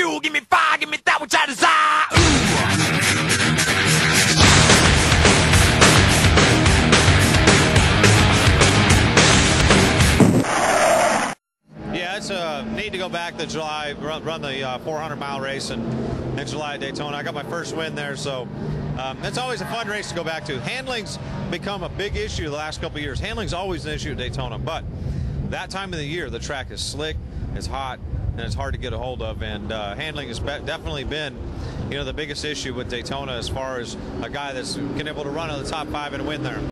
fuel, give me fire, give me that which I desire. Yeah, it's uh, need to go back to July, run, run the uh, 400 mile race in, in July at Daytona. I got my first win there, so um, it's always a fun race to go back to. Handling's become a big issue the last couple years. Handling's always an issue at Daytona, but that time of the year, the track is slick, it's hot, and it's hard to get a hold of. And uh, handling has definitely been, you know, the biggest issue with Daytona as far as a guy that's been able to run in the top five and win there.